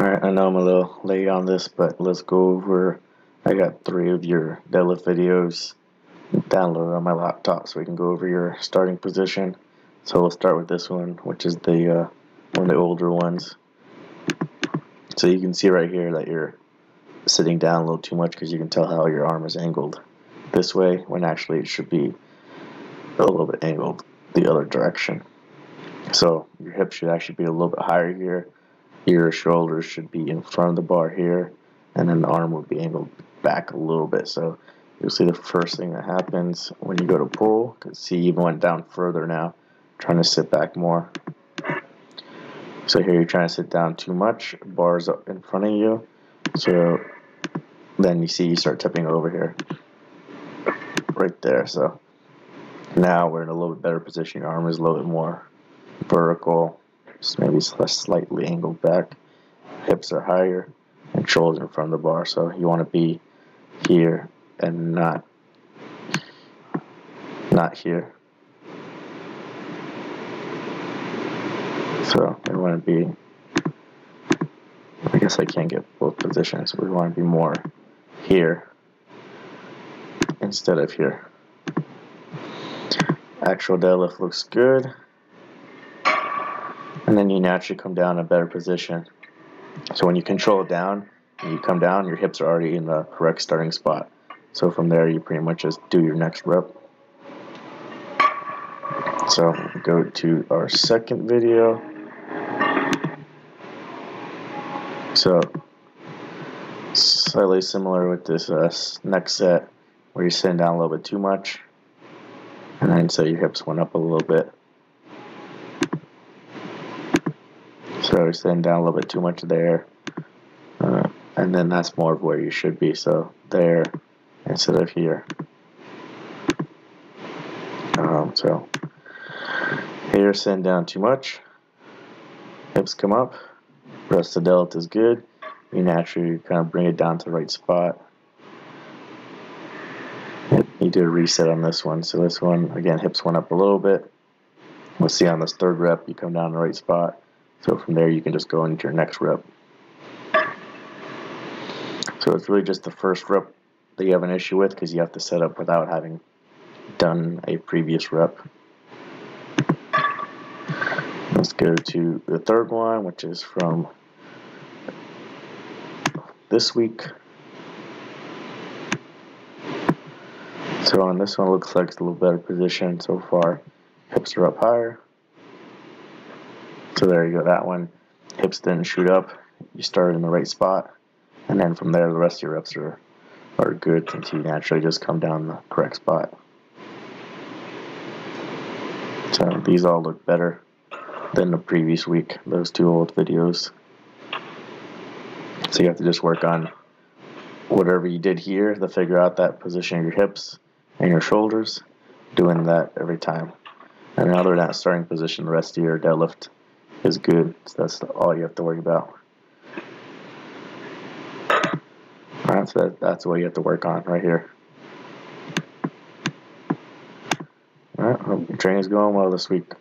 Alright, I know I'm a little late on this, but let's go over. I got three of your deadlift videos downloaded on my laptop so we can go over your starting position. So we'll start with this one, which is the uh, one of the older ones. So you can see right here that you're sitting down a little too much because you can tell how your arm is angled this way when actually it should be a little bit angled the other direction. So your hips should actually be a little bit higher here your shoulders should be in front of the bar here, and then the arm will be angled back a little bit. So you'll see the first thing that happens when you go to pull, because see even went down further now, trying to sit back more. So here you're trying to sit down too much, bars up in front of you. So then you see you start tipping over here, right there. So now we're in a little bit better position. Your arm is a little bit more vertical just maybe slightly angled back. Hips are higher and shoulders in front of the bar. So you want to be here and not not here. So we want to be I guess I can't get both positions. We want to be more here instead of here. Actual deadlift looks good and then you naturally come down in a better position. So when you control it down, you come down, your hips are already in the correct starting spot. So from there, you pretty much just do your next rep. So go to our second video. So slightly similar with this uh, next set where you're sitting down a little bit too much and then so your hips went up a little bit Was sitting down a little bit too much there. Uh, and then that's more of where you should be. So there instead of here. Um, so here sitting down too much. Hips come up. Rest of the delt is good. You naturally kind of bring it down to the right spot. You do a reset on this one. So this one, again, hips went up a little bit. We'll see on this third rep, you come down the right spot. So from there you can just go into your next rep. So it's really just the first rep that you have an issue with because you have to set up without having done a previous rep. Let's go to the third one, which is from this week. So on this one, looks like it's a little better position so far. Hips are up higher. So there you go, that one. Hips didn't shoot up. You started in the right spot. And then from there, the rest of your reps are, are good until you naturally just come down the correct spot. So these all look better than the previous week, those two old videos. So you have to just work on whatever you did here to figure out that position of your hips and your shoulders, doing that every time. And other than that starting position, the rest of your deadlift is good. So that's all you have to worry about. Alright, so that, that's what you have to work on right here. Alright, hope your training's going well this week.